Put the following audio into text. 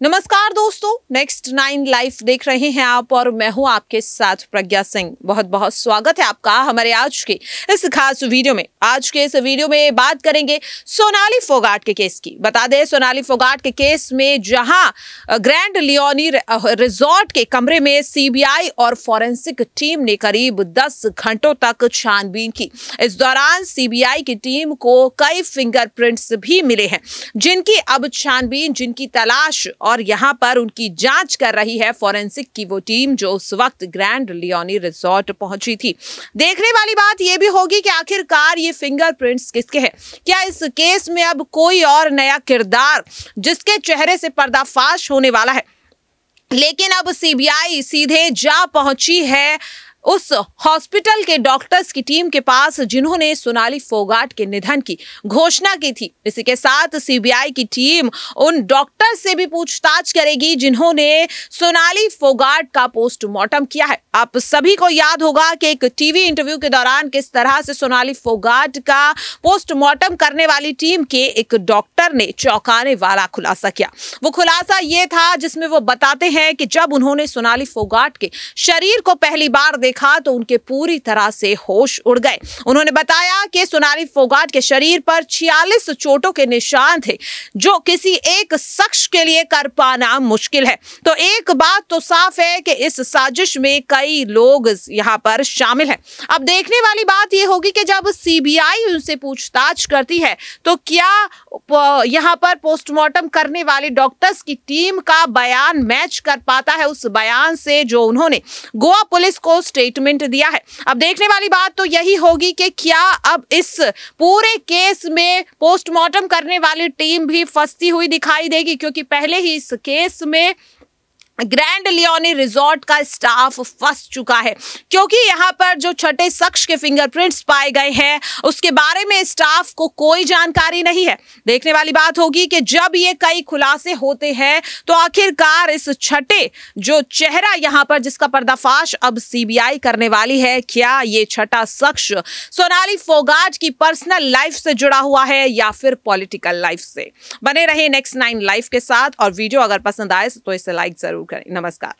नमस्कार दोस्तों next nine life देख रहे हैं आप और मैं हूँ आपके साथ प्रज्ञा सिंह। बहुत बहुत स्वागत है आपका हमारे आज के इस खास वीडियो में। आज के इस वीडियो में बात करेंगे सोनाली फोगाट के केस की। बता दें, सोनाली फोगाट के केस में जहाँ ग्रैंड लियोनी रिजॉर्ट के कमरे में सीबीआई और फॉरेंसिक टीम ने करीब 10 घंटों तक छानबीन की। इस दौरान सीबीआई की टीम को कई फिंगरप्रिंट्स भी मिले हैं, जिनकी अब छानबीन, जिनकी तलाश और यहाँ पर उनकी जाँच कर रही है फॉरेंसिक की वो टीम जो उस वक्त ग्रैंड लियोनी रिजॉर्ट पहुँची थी। देखने वाली बात यह भी होगी कि आखिरकार ये फिंगरप्रिंट्स किसके हैं? क्या इस केस में अब कोई और नया किरदार जिसके चेहरे से पर्दाफाश होने वाला है? लेकिन अब सीबीआई सीधे जा पहुँची है उस हॉस्पिटल के डॉक्टर्स की टीम के पास जिन्होंने सोनाली फोगाट के निधन की घोषणा की थी। इसी के साथ सीबीआई की टीम उन डॉक्टर से भी पूछताछ करेगी जिन्होंने सोनाली फोगाट का पोस्टमार्टम किया है। आप सभी को याद होगा कि एक टीवी इंटरव्यू के दौरान किस तरह से सोनाली फोगाट का पोस्टमार्टम करने वाली टीम के एक डॉक्टर ने चौंकाने वाला खुलासा किया। वो खुलासा ये था जिसमें वो बताते हैं कि जब उन्होंने सोनाली फोगाट के शरीर को पहली बार देखा तो उनके पूरी तरह से होश उड़ गए। उन्होंने बताया कि सोनाली फोगाट के शरीर पर छियालीस चोटों के निशान थे, जो किसी एक शख्स के लिए कर पाना मुश्किल है। तो एक बात तो साफ़ है कि इस साजिश में कई लोग यहाँ पर शामिल हैं। अब देखने वाली बात यह होगी कि जब सीबीआई उनसे पूछताछ करती है तो क्या यहाँ पर पोस्टमार्टम करने वाले डॉक्टर्स की टीम का बयान मैच कर पाता है? उस बयान से जो उन्होंने गोवा पुलिस को स्टेटमेंट दिया है। अब देखने वाली बात तो यही होगी कि क्या अब इस पूरे केस में पोस्टमार्टम करने वाली टीम भी फंसती हुई दिखाई देगी, क्योंकि पहले ही इस केस में ग्रैंड लियोनी रिजॉर्ट का स्टाफ फंस चुका है, क्योंकि यहाँ पर जो छठे शख्स के फिंगरप्रिंट्स पाए गए हैं, उसके बारे में स्टाफ को कोई जानकारी नहीं है। देखने वाली बात होगी कि जब ये कई खुलासे होते हैं तो आखिरकार इस छठे जो चेहरा यहाँ पर जिसका पर्दाफाश अब सीबीआई करने वाली है, क्या ये छठा शख्स सोनाली फोगाट की पर्सनल लाइफ से जुड़ा हुआ है या फिर पॉलिटिकल लाइफ से? बने रहे नेक्स्ट नाइन लाइफ के साथ और वीडियो अगर पसंद आए तो इसे लाइक ज़रूर करें। नमस्कार।